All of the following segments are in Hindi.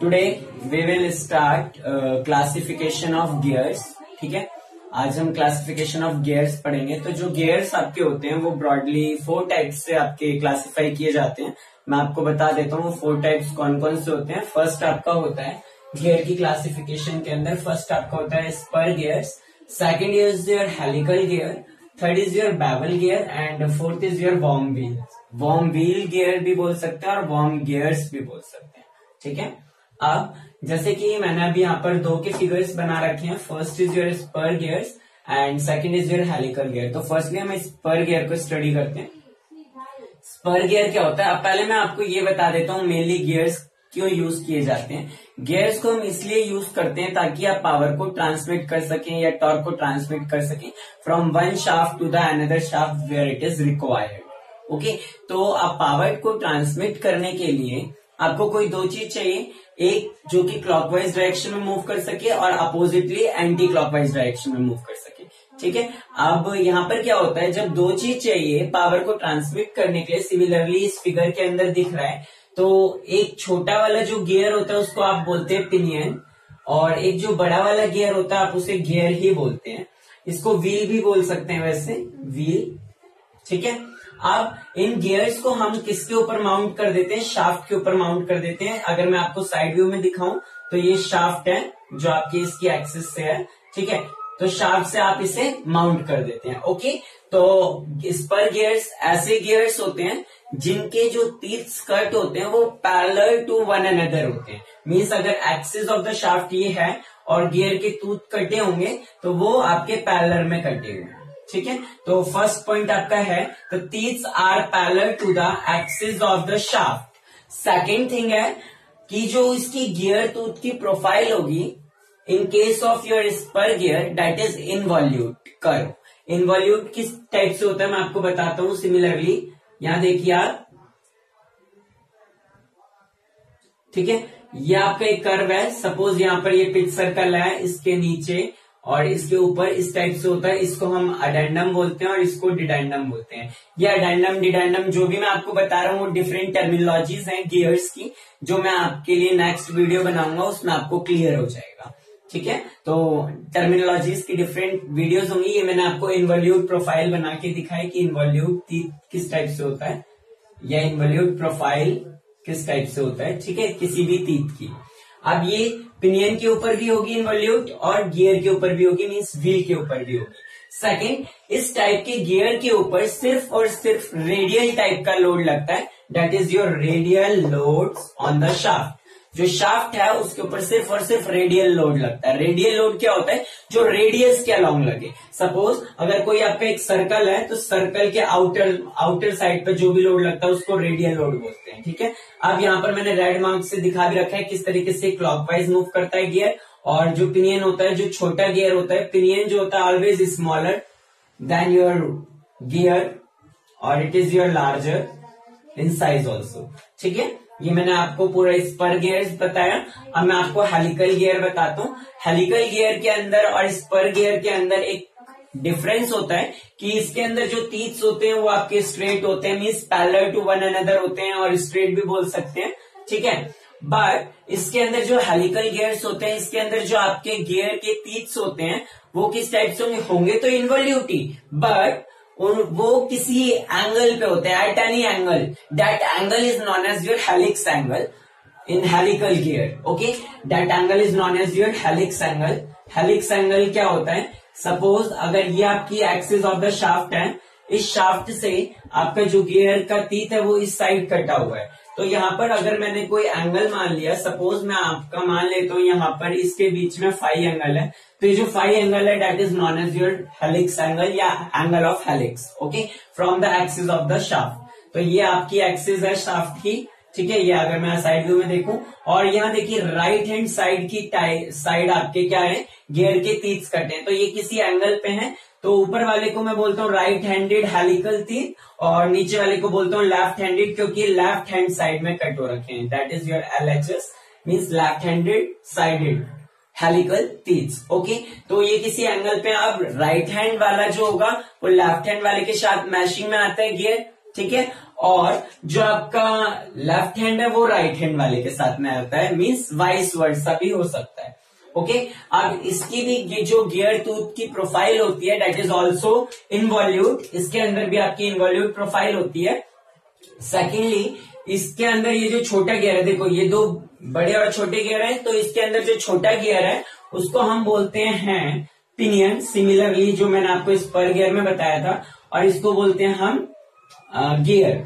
Today we will start classification of gears ठीक है? आज हम क्लासिफिकेशन ऑफ़ गियर्स पढ़ेंगे। तो जो गियर्स आपके होते हैं, वो ब्रॉडली फोर टाइप्स से आपके क्लासिफाई किए जाते हैं। मैं आपको बता देता हूँ फोर टाइप्स कौन कौन से होते हैं। फ़र्स्ट आपका होता है गियर की क्लासिफिकेशन के अंदर। फ़र्स्ट आपका होता है spur gears second is your helical gear third is your bevel gear and fourth is your worm wheel worm wheel gear भी बोल सकते हैं और वॉर्म गियर्स भी बोल सकते हैं। ठीक है? अब, जैसे कि मैंने अभी यहाँ पर दो के फिगर्स बना रखे हैं. First is your spur gears and second is your helical gear तो फर्स्टली हम स्पर गियर को स्टडी करते हैं. स्पर गियर क्या होता है? अब पहले मैं आपको ये बता देता हूँ मेनली गियर्स क्यों यूज़ किए जाते हैं. गियर्स को हम इसलिए यूज़ करते हैं ताकि आप पावर को ट्रांसमिट कर सकें या टॉर्क को ट्रांसमिट कर सकें from one shaft to the another shaft where it is required okay तो आप पावर को ट्रांसमिट करने के लिए आपको कोई दो चीज़ चाहिए, एक जो कि क्लॉकवाइज डायरेक्शन में मूव कर सके और अपोजिटली एंटी क्लॉकवाइज डायरेक्शन में मूव कर सके। ठीक है? अब यहाँ पर क्या होता है, जब दो चीज़ चाहिए पावर को ट्रांसमिट करने के लिए सिमिलरली इस फिगर के अंदर दिख रहा है तो एक छोटा वाला जो गियर होता है, उसको आप बोलते हैं पिनियन और एक जो बड़ा वाला गियर होता है, आप उसे गियर ही बोलते हैं। इसको व्हील भी बोल सकते हैं वैसे व्हील ठीक है? अब इन गियर्स को हम किसके ऊपर माउंट कर देते हैं? शाफ्ट के ऊपर माउंट कर देते हैं। अगर मैं आपको साइड व्यू में दिखाऊँ तो ये शाफ्ट है, जो आपकी इसकी एक्सिस से है, ठीक है? तो शाफ्ट से आप इसे माउंट कर देते हैं ओके तो स्पर गियर्स ऐसे गियर्स होते हैं, जिनके जो तीर्थ स्कर्ट होते हैं, वो पैरलर टू वन अनदर होते हैं। मीन्स अगर एक्सिस ऑफ़ द शाफ्ट ये है, और गियर के टूथ कटे होंगे तो वो आपके पैरलर में कटे हुए ठीक है? तो फ़र्स्ट पॉइंट आपका है द तीर्थ are parallel to the axis of the shaft second thing है कि जो इसकी गियर टूथ की प्रोफ़ाइल होगी in case of your spur gear that is involute curve involute किस टाइप से होता है मैं आपको बताता हूँ सिमिलरली यहाँ देखिए आप। ठीक है? ये आपका एक कर्व है। सपोज़ यहाँ पर ये पिच सर्कल है, इसके नीचे। और इसके ऊपर इस टाइप से होता है, इसको हम अडेंडम बोलते हैं और इसको डिडेंडम बोलते हैं। ये अडेंडम डिडेंडम जो भी मैं आपको बता रहा हूँ, वो डिफरेंट टर्मिनोलॉजीज हैं गियर्स की, जो मैं आपके लिए नेक्स्ट वीडियो बनाऊँगा, उसमें आपको क्लियर हो जाएगा। ठीक है? तो टर्मिनोलॉजीज की डिफरेंट वीडियोस होंगी, ये मैंने आपको इन्वॉल्यूट प्रोफ़ाइल बना के दिखाई कि इन्वॉल्यूट किस टाइप से होता है, या इन्वॉल्यूट प्रोफ़ाइल किस टाइप से होता है। ठीक है? किसी भी तीत की। अब ये पिनियन के ऊपर भी होगी इन्वॉल्यूट और गियर के ऊपर भी होगी मीन्स व्हील के ऊपर भी होगी। सेकेंड इस टाइप के गियर के ऊपर सिर्फ़ और सिर्फ़ रेडियल टाइप का लोड लगता है। That is your radial load on the shaft जो शाफ्ट है, उसके ऊपर सिर्फ़ और सिर्फ़ रेडियल लोड लगता है। रेडियल लोड क्या होता है? जो रेडियस के अलोंग लगे। सपोज़ अगर कोई आपका एक सर्कल है तो सर्कल के आउटर आउटर साइड पर जो भी लोड लगता है, उसको रेडियल लोड बोलते हैं, ठीक है? अब यहाँ पर मैंने रेड मार्क से दिखा भी रखा है, किस तरीके से क्लॉकवाइज मूव करता है गियर और जो पिनियन होता है, जो छोटा गियर होता है पिनियन जो होता है always smaller than your gear और it is your larger in size also ठीक है? ये मैंने आपको पूरा स्पर गियर बताया। अब मैं आपको हेलिकल गियर बताता हूँ। हेलिकल गियर के अंदर और स्पर गियर के अंदर एक डिफरेंस होता है कि इसके अंदर जो तीर्थ होते हैं, वो आपके स्ट्रेट होते हैं means parallel to one another होते हैं और स्ट्रेट भी बोल सकते हैं। ठीक है? बट इसके अंदर जो हेलिकल गियर्स होते हैं, इसके अंदर जो आपके गियर के तीर्थ होते हैं, वो किस टाइप से होंगे? होंगे तो इन्वॉल्यूटी बट वो किसी एंगल पे होते हैं at any angle that angle is known as your helix angle in helical gear okay that angle is known as your helix angle helix angle क्या होता है? सपोज़ अगर ये आपकी एक्सिस ऑफ़ द शाफ्ट है, इस शाफ्ट से आपका जो गियर का तीत है, वो इस साइड कटा हुआ है. तो यहाँ पर अगर मैंने कोई एंगल मान लिया सपोज़ मैं आपका मान लेता हूँ यहाँ पर इसके बीच में फाइव एंगल है तो ये जो फाइव एंगल है that is known as your helix angle या angle of helix okay from the axis of the shaft तो ये आपकी एक्सिस है शाफ्ट की, ठीक है? ये अगर मैं साइड व्यू में देखूँ, और यहाँ देखिए राइट हैंड साइड की साइड आपके क्या है? गियर के तीर्थ कटे तो ये किसी एंगल पे है तो ऊपर वाले को मैं बोलता हूँ राइट हैंडेड हेलिकल तीर और नीचे वाले को बोलता हूँ लेफ़्ट हैंडेड क्योंकि लेफ़्ट हैंड साइड में कट हो रखे हैं। That is your L H S means left handed sided helical teeth okay तो ये किसी एंगल पे अब राइट हैंड वाला जो होगा, वो लेफ़्ट हैंड वाले के साथ मैचिंग में आता है गियर ठीक है? और जो आपका लेफ़्ट हैंड है, वो राइट हैंड वाले के साथ में आता है मीन्स वाइस वर्सा भी हो सकता है। ओके अब इसकी भी ये जो गियर टूथ की प्रोफ़ाइल होती है डेट इज़ ऑल्सो इनवॉल्यूट इसके अंदर भी आपकी इनवॉल्यूट प्रोफ़ाइल होती है। सेकेंडली इसके अंदर ये जो छोटा गियर है, देखो, ये दो बड़े और छोटे गियर है तो इसके अंदर जो छोटा गियर है, उसको हम बोलते हैं पिनियन सिमिलरली जो मैंने आपको इस पर गियर में बताया था, और इसको बोलते हैं हम गियर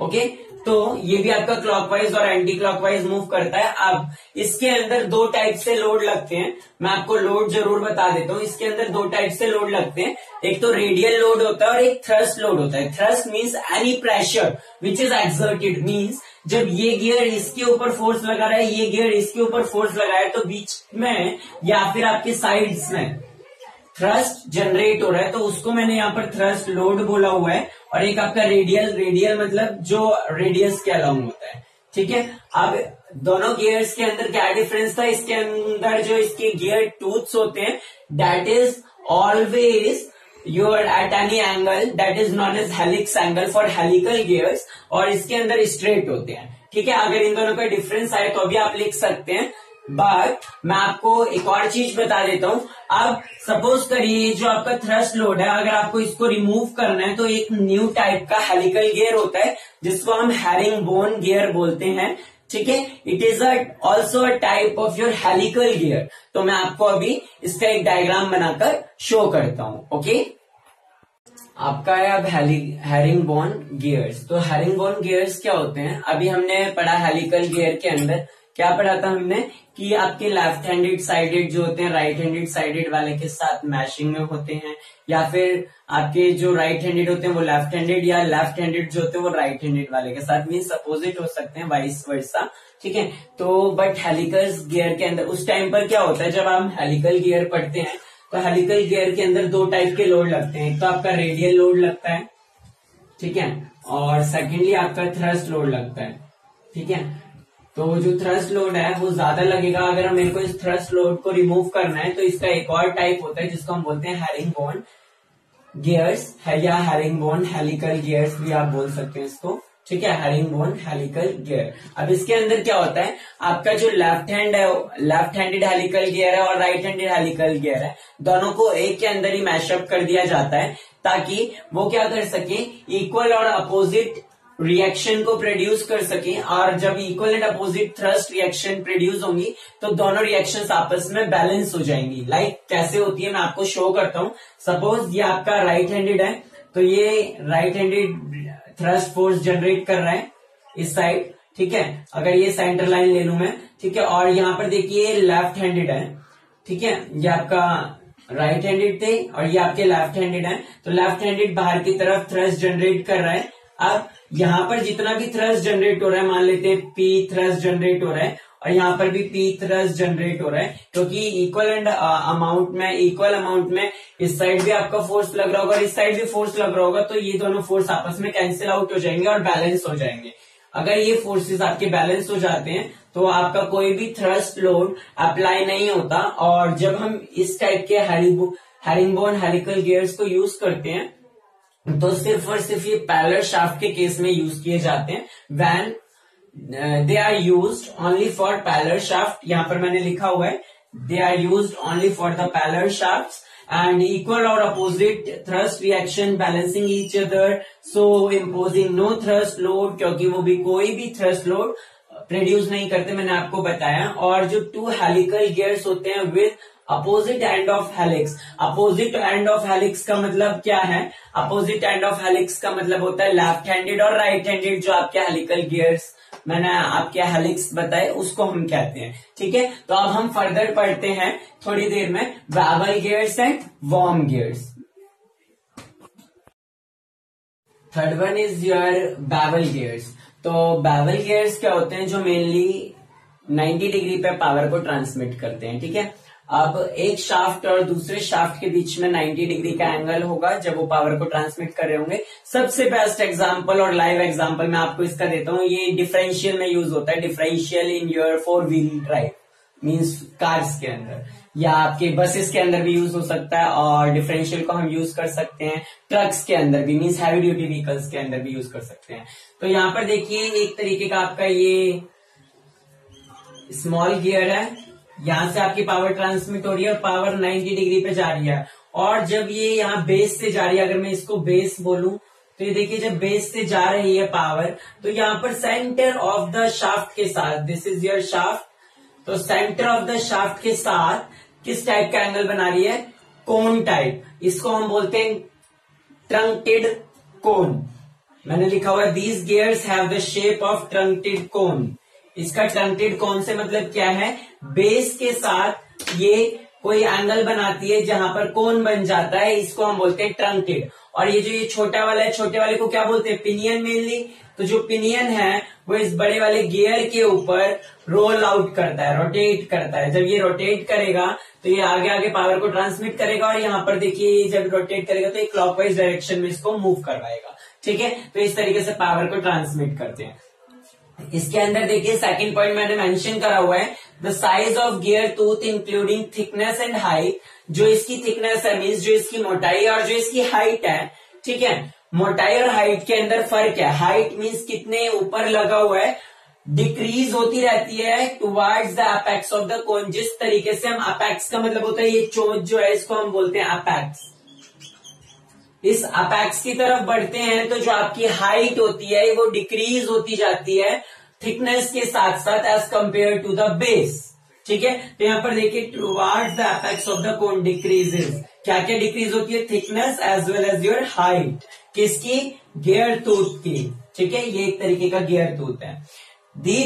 ओके तो ये भी आपका क्लॉकवाइज और एंटी क्लॉकवाइज मूव करता है। अब इसके अंदर दो टाइप से लोड लगते हैं। मैं आपको लोड ज़रूर बता देता हूँ। इसके अंदर दो टाइप से लोड लगते हैं। एक तो रेडियल लोड होता है और एक थ्रस्ट लोड होता है। Thrust means any pressure which is exerted means जब ये गियर इसके ऊपर फोर्स लगा रहा है, ये गियर इसके ऊपर फोर्स लगा है तो बीच में या फिर आपके साइड्स में थ्रस्ट जनरेट हो रहा है। तो उसको मैंने यहाँ पर थ्रस्ट लोड बोला हुआ है। और एक आपका रेडियल रेडियल मतलब जो रेडियस के अलाउंग होता है। ठीक है? अब दोनों गियर्स के अंदर क्या डिफरेंस था? इसके अंदर जो इसके गियर टूथ्स होते हैं that is always your at any angle that is known as helix angle for helical gears और इसके अंदर स्ट्रेट होते हैं। ठीक है? अगर इन दोनों का डिफरेंस आए तो अभी आप लिख सकते हैं। बट मैं आपको एक और चीज़ बता देता हूँ। अब सपोज़ करिए जो आपका थ्रस्ट लोड है, अगर आपको इसको रिमूव करना है तो एक न्यू टाइप का हेलिकल गियर होता है, जिसको हम हैरिंग बोन गियर बोलते हैं। ठीक है? It is also a type of your helical gear तो मैं आपको अभी इसका एक डायग्राम बनाकर शो करता हूँ ओके आपका है अब हेरिंग बोन गियर्स तो हैरिंग बोन गियर्स क्या होते हैं? अभी हमने पढ़ा हेलिकल गियर के अंदर। क्या पढ़ा था हमने? कि आपके लेफ़्ट हैंडेड साइडेड जो होते हैं राइट हैंडेड साइडेड वाले के साथ मैशिंग में होते हैं, या फिर आपके जो राइट हैंडेड होते हैं वो लेफ़्ट हैंडेड या लेफ़्ट हैंडेड जो होते हैं वो राइट हैंडेड वाले के साथ मीन अपोजिट हो सकते हैं वाइस वर्सा ठीक है? तो बट हेलिकल गियर के अंदर, उस टाइम पर क्या होता है, जब हम हेलिकल गियर पढ़ते हैं तो हेलिकल गियर के अंदर दो टाइप के लोड लगते हैं, एक तो आपका रेडियल लोड लगता है, ठीक है? और सेकेंडली आपका थ्रस्ट लोड लगता है, ठीक है? तो जो थ्रस्ट लोड है, वो ज़्यादा लगेगा। अगर हम मेरे को इस थ्रस्ट लोड को रिमूव करना है तो इसका एक और टाइप होता है, जिसको हम बोलते हैं हैरिंग बोन गियर्स है या हैरिंग बोन हेलिकल गियर्स भी आप बोल सकते हैं इसको। ठीक है हैरिंग बोन हेलिकल गियर अब इसके अंदर क्या होता है? आपका जो लेफ़्ट हैंड है लेफ़्ट हैंडेड हेलिकल गियर है और राइट हैंडेड हेलिकल गियर है। दोनों को एक के अंदर ही मैशअप कर दिया जाता है, ताकि वो क्या कर सके? इक्वल और अपोजिट रिएक्शन को प्रोड्यूस कर सके। और जब equal and opposite thrust reaction produce होंगी तो दोनों रिएक्शन आपस में बैलेंस हो जाएँगी। लाइक like, कैसे होती है मैं आपको शो करता हूँ। सपोज़ ये आपका राइट हैंडेड है तो ये right handed thrust force generate कर रहा है इस साइड ठीक है? अगर ये सेंटर लाइन ले लू मैं ठीक है? और यहाँ पर देखिए लेफ़्ट हैंडेड है ठीक है? ये आपका राइट हैंडेड थे और ये आपके लेफ़्ट हैंडेड है। तो लेफ़्ट हैंडेड बाहर की तरफ़ थ्रस्ट जनरेट कर रहा है। अब यहाँ पर जितना भी थ्रस्ट जनरेट हो रहा है, मान लेते हैं पी थ्रस्ट जनरेट हो रहा है, और यहाँ पर भी पी थ्रस्ट जनरेट हो रहा है, क्योंकि इक्वल एंड अमाउंट में इक्वल अमाउंट में इस साइड भी आपका फोर्स लग रहा होगा और इस साइड भी फोर्स लग रहा होगा तो ये दोनों फोर्स आपस में कैंसिल आउट हो जाएँगे और बैलेंस हो जाएँगे। अगर ये फोर्सेस आपके बैलेंस हो जाते हैं तो आपका कोई भी थ्रस्ट लोड अप्लाई नहीं होता, और जब हम इस टाइप के हैरिंगबोन हेलिकल गियर्स को यूज़ करते हैं तो सिर्फ़ और सिर्फ़ ये पैलर शाफ्ट के केस में यूज़ किए जाते हैं। When they are used only for parallel shaft, यहाँ पर मैंने लिखा हुआ है they are used only for the parallel shaft and equal और opposite thrust reaction balancing each other so imposing no thrust load क्योंकि वो भी कोई भी थ्रस्ट लोड प्रोड्यूस नहीं करते, मैंने आपको बताया। और जो टू हेलिकल गियर्स होते हैं with opposite end of helix opposite end of helix का मतलब क्या है? अपोजिट एंड ऑफ़ हेलिक्स का मतलब होता है लेफ़्ट हैंडेड और राइट हैंडेड जो आपके हेलिकल गियर्स मैंने आपके हेलिक्स बताए, उसको हम कहते हैं। ठीक है? तो अब हम फर्दर पढ़ते हैं थोड़ी देर में। Bevel gears and worm gears third one is your bevel gears तो बैवल गियर्स क्या होते हैं? जो मेनली 90 डिग्री पे पावर को ट्रांसमिट करते हैं। ठीक है? अब एक शाफ्ट और दूसरे शाफ्ट के बीच में 90 डिग्री का एंगल होगा, जब वो पावर को ट्रांसमिट कर रहे होंगे। सबसे बेस्ट एग्जांपल और लाइव एग्जांपल मैं आपको इसका देता हूँ, ये डिफरेंशियल में यूज़ होता है differential in your four wheel drive means cars के अंदर। या आपके बसेस के अंदर भी यूज़ हो सकता है, और डिफरेंशियल को हम यूज़ कर सकते हैं ट्रक्स के अंदर भी मीन्स हैवी ड्यूटी व्हीकल्स के अंदर भी यूज़ कर सकते हैं। तो यहाँ पर देखिए, एक तरीके का आपका ये स्मॉल गियर है यहाँ से आपकी पावर ट्रांसमिट हो रही है और पावर 90 डिग्री पे जा रही है। और जब ये यहाँ बेस से जा रही है, अगर मैं इसको बेस बोलूँ तो ये देखिए, जब बेस से जा रही है पावर तो यहाँ पर सेंटर ऑफ़ द शाफ्ट के साथ दिस इज़ योर शाफ्ट तो सेंटर ऑफ़ द शाफ्ट के साथ किस टाइप का एंगल बना रही है? कोन टाइप इसको हम बोलते हैं ट्रंकेड कोन मैंने लिखा हुआ these gears have the shape of truncated cone इसका ट्रंकेड कौन से मतलब क्या है? बेस के साथ ये कोई एंगल बनाती है जहाँ पर कोन बन जाता है, इसको हम बोलते हैं ट्रंकेड और ये जो ये छोटा वाला है, छोटे वाले को क्या बोलते हैं? पिनियन मेनली तो जो पिनियन है, वो इस बड़े वाले गियर के ऊपर रोल आउट करता है रोटेट करता है। जब ये रोटेट करेगा तो ये आगे आगे पावर को ट्रांसमिट करेगा और यहाँ पर देखिए, जब रोटेट करेगा तो ये क्लॉकवाइज डायरेक्शन में इसको मूव करवाएगा। ठीक है? तो इस तरीके से पावर को ट्रांसमिट करते हैं। इसके अंदर देखिए सेकंड पॉइंट मैंने मेंशन करा हुआ है the size of gear tooth including thickness and height जो इसकी थिकनेस है मीन्स जो इसकी मोटाई और जो इसकी हाइट है, ठीक है? मोटाई और हाइट के अंदर फ़र्क है। हाइट मीन्स कितने ऊपर लगा हुआ है डिक्रीज होती रहती है towards the apex of the cone जिस तरीके से हम अपेक्स का मतलब होता है, ये चोच जो है, इसको हम बोलते हैं अपेक्स इस अपैक्स की तरफ़ बढ़ते हैं तो जो आपकी हाइट होती है, वो डिक्रीज होती जाती है थिकनेस के साथ साथ as compare to the base ठीक है? तो यहाँ पर देखिए towards the apex of the cone decreases क्या क्या डिक्रीज होती है? Thickness as well as your height किसकी? गियर टूथ की। ठीक है? ये एक तरीके का गियर टूथ है। The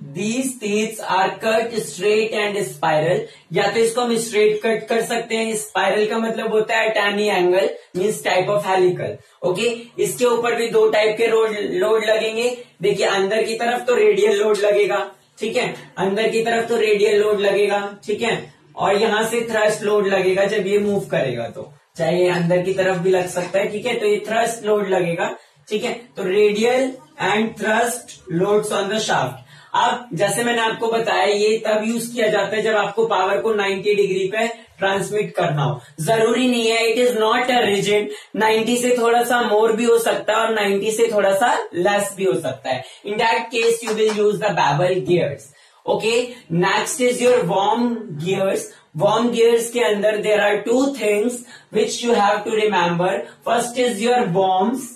these teeths are cut straight and spiral या तो इसको हम स्ट्रेट कट कर सकते हैं। स्पाइरल का मतलब होता है Taini angle means type of helical okay इसके ऊपर भी दो टाइप के रोड लोड लगेंगे। देखिए, अंदर की तरफ़ तो रेडियल लोड लगेगा। ठीक है? अंदर की तरफ़ तो रेडियल लोड लगेगा। ठीक है? और यहाँ से थ्रस्ट लोड लगेगा जब ये मूव करेगा तो। चाहे ये अंदर की तरफ़ भी लग सकता है। ठीक है? तो ये थ्रस्ट लोड लगेगा। ठीक है? तो radial and thrust loads on the shaft अब जैसे मैंने आपको बताया, ये तब यूज़ किया जाता है जब आपको पावर को 90 डिग्री पे ट्रांसमिट करना हो। ज़रूरी नहीं है it is not a rigid 90 से थोड़ा सा मोर भी हो सकता है और 90 से थोड़ा सा लेस भी हो सकता है। In that case you will use the bevel gears okay next is your worm gears worm gears के अंदर there are two things which you have to remember first is your worms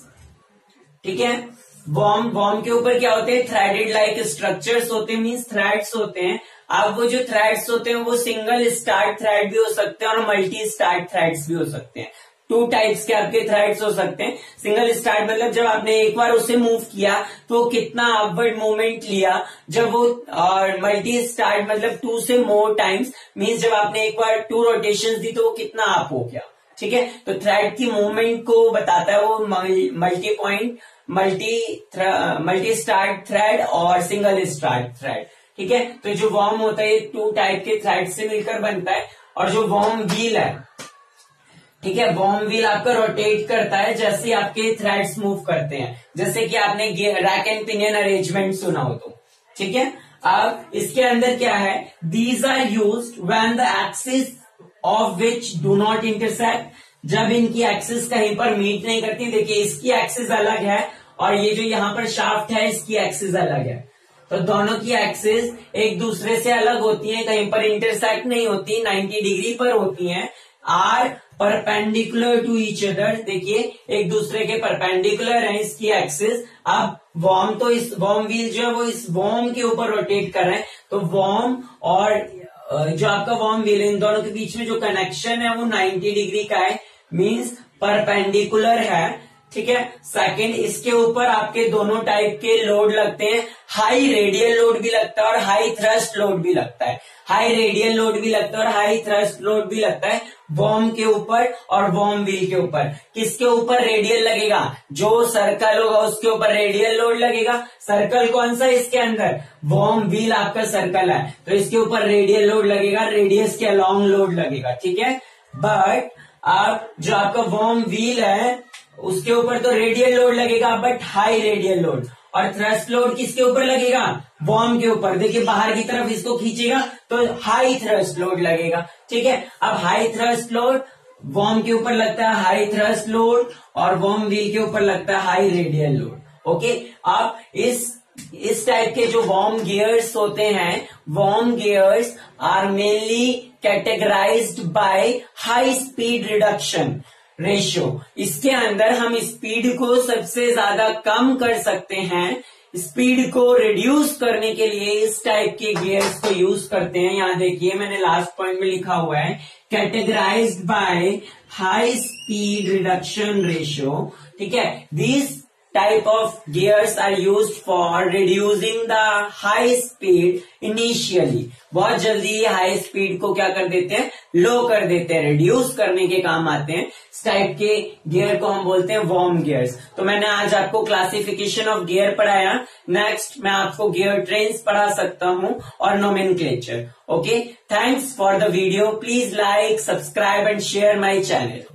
ठीक है? वॉर्म वॉर्म के ऊपर क्या होते हैं? थ्रेडेड लाइक स्ट्रक्चर्स होते हैं मीन्स थ्रेड्स होते हैं। अब वो जो थ्रेड्स होते हैं, वो सिंगल स्टार्ट थ्रेड भी हो सकते हैं और मल्टी स्टार्ट थ्रेड्स भी हो सकते हैं। टू टाइप्स के आपके थ्रेड्स हो सकते हैं। सिंगल स्टार्ट मतलब जब आपने एक बार उसे मूव किया तो कितना अपवर्ड मूवमेंट लिया, जब वो, और मल्टी स्टार्ट मतलब टू से मोर टाइम्स मीन्स जब आपने एक बार टू रोटेशन दी तो वो कितना अप हो गया। ठीक है? तो थ्रेड की मूवमेंट को बताता है वो multi point multi multi start thread और सिंगल स्टार्ट थ्रेड ठीक है? तो जो वॉर्म होता है टू टाइप के थ्रेड से मिलकर बनता है और जो वॉर्म व्हील है, ठीक है? वॉर्म व्हील आपका रोटेट करता है जैसे आपके थ्रेड्स मूव करते हैं। जैसे कि आपने रैक एंड पिनियन अरेंजमेंट सुना हो तो ठीक है? अब इसके अंदर क्या है? These are used when the axis of which do not intersect जब इनकी एक्सिस कहीं पर मीट नहीं करती, देखिए, इसकी एक्सिस अलग है और ये जो यहाँ पर शाफ्ट है, इसकी एक्सिस अलग है। तो दोनों की एक्सिस एक दूसरे से अलग होती है, कहीं पर इंटरसेक्ट नहीं होती 90 डिग्री पर होती हैं are perpendicular to each other देखिए, एक दूसरे के परपेंडिकुलर है, इसकी एक्सिस अब वॉम तो इस वॉर्म व्हील जो है, वो इस वॉर्म के ऊपर रोटेट कर रहे हैं। तो वॉर्म और जो आपका वॉर्म व्हील इन दोनों के बीच में जो कनेक्शन है, वो 90 डिग्री का है मीन्स परपेंडिकुलर है, ठीक है? सेकंड इसके ऊपर आपके दोनों टाइप के लोड लगते हैं हाई रेडियल लोड भी लगता है और हाई थ्रस्ट लोड भी लगता है। हाई रेडियल लोड भी लगता है और हाई थ्रस्ट लोड भी लगता है। वॉर्म के ऊपर और वॉर्म व्हील के ऊपर। किसके ऊपर रेडियल लगेगा? जो सर्कल होगा उसके ऊपर रेडियल लोड लगेगा। सर्कल कौन सा इसके अंदर। वॉर्म व्हील आपका सर्कल है। तो इसके ऊपर रेडियल लोड लगेगा, रेडियस के अलॉन्ग लोड लगेगा, ठीक है? बट अब जो आपका वॉर्म व्हील है, उसके ऊपर तो रेडियल लोड लगेगा बट हाई रेडियल लोड। और थ्रस्ट लोड किसके ऊपर लगेगा? वॉर्म के ऊपर। देखिए, बाहर की तरफ़ इसको खींचेगा तो हाई थ्रस्ट लोड लगेगा। ठीक है? अब हाई थ्रस्ट लोड वॉर्म के ऊपर लगता है हाई थ्रस्ट लोड और वॉर्म व्हील के ऊपर लगता है हाई रेडियल लोड ओके? अब इस इस टाइप के जो वॉर्म गियर्स होते हैं worm gears are mainly categorised by high speed reduction ratio इसके अंदर हम स्पीड को सबसे ज़्यादा कम कर सकते हैं। स्पीड को रिड्यूस करने के लिए इस टाइप के गियर्स को यूज़ करते हैं। यहाँ देखिए, मैंने लास्ट पॉइंट में लिखा हुआ है। Categorised by high speed reduction ratio ठीक है? This type of gears are used for reducing the high speed initially. बहुत जल्दी हाई स्पीड को क्या कर देते हैं? लो कर देते हैं। रिड्यूस करने के काम आते हैं। इस टाइप के गियर को हम बोलते हैं वॉर्म गियर्स तो मैंने आज आपको क्लासिफिकेशन ऑफ़ गियर पढ़ाया। नेक्स्ट मैं आपको गियर ट्रेन पढ़ा सकता हूँ और नोमिन okay thanks for the video please like subscribe and share my channel